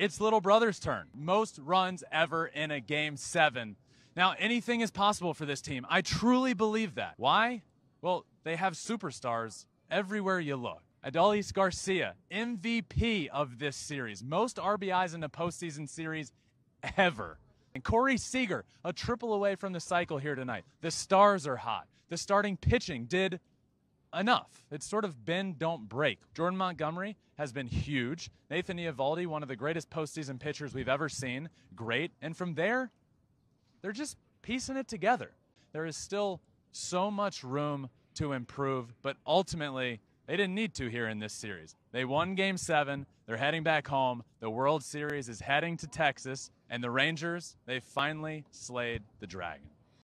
it's little brother's turn. Most runs ever in a game seven. Now, anything is possible for this team. I truly believe that. Why? Well, they have superstars everywhere you look. Adolis Garcia, MVP of this series, most RBIs in a postseason series ever. And Corey Seager, a triple away from the cycle here tonight. The stars are hot. The starting pitching did enough. It's sort of bend, don't break. Jordan Montgomery has been huge. Nathan Eovaldi, one of the greatest postseason pitchers we've ever seen, great. And from there, they're just piecing it together. There is still so much room to improve, but ultimately, they didn't need to here in this series. They won game seven. They're heading back home. The World Series is heading to Texas, and the Rangers, they finally slayed the dragon.